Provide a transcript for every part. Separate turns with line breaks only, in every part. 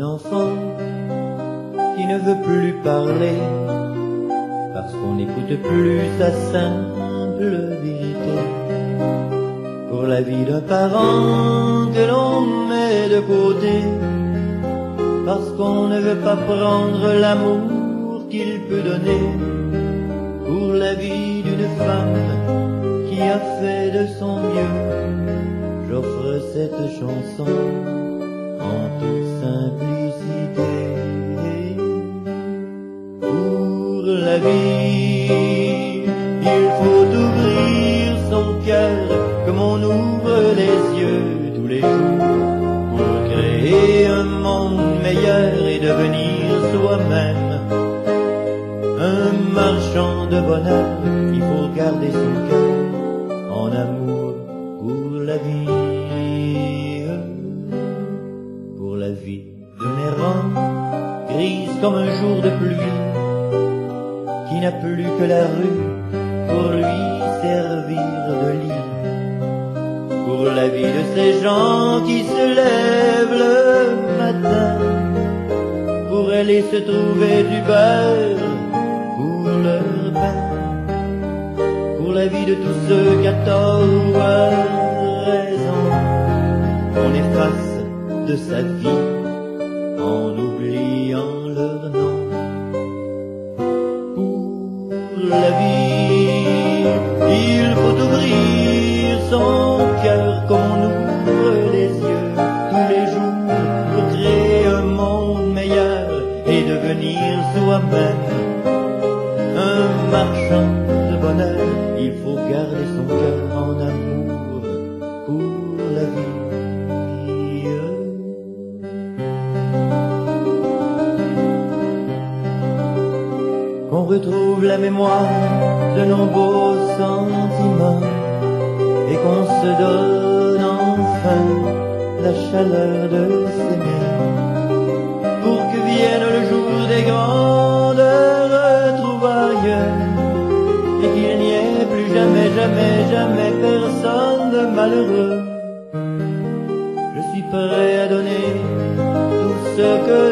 enfant qui ne veut plus parler parce qu'on n'écoute plus sa simple vérité. Pour la vie d'un parent que l'on met de côté parce qu'on ne veut pas prendre l'amour qu'il peut donner. Pour la vie d'une femme qui a fait de son mieux, j'offre cette chanson Pour la vie, il faut ouvrir son cœur comme on ouvre les yeux tous les jours pour créer un monde meilleur et devenir soi-même un marchand de bonheur. Il faut garder son cœur vie d'un errant grise comme un jour de pluie qui n'a plus que la rue pour lui servir de lit. Pour la vie de ces gens qui se lèvent le matin pour aller se trouver du beurre pour leur pain. Pour la vie de tous ceux qui à tort ou à raison on efface de sa vie en oubliant leur nom. Pour la vie, il faut ouvrir son cœur comme on ouvre les yeux tous les jours pour créer un monde meilleur et devenir soi-même un marchand de bonheur. Il faut garder son cœur en amour Retrouve la mémoire de nos beaux sentiments et qu'on se donne enfin la chaleur de s'aimer pour que vienne le jour des grandes retrouvailles et qu'il n'y ait plus jamais, jamais, jamais personne de malheureux. Je suis prêt à donner tout ce que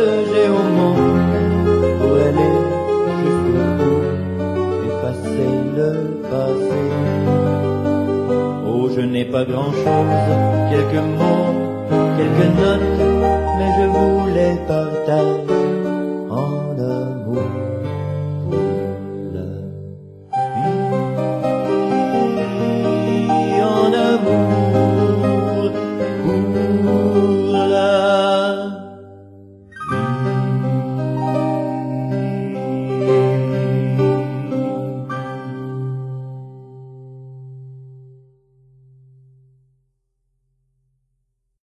pas grand chose, quelques mots, quelques notes, mais je vous les partage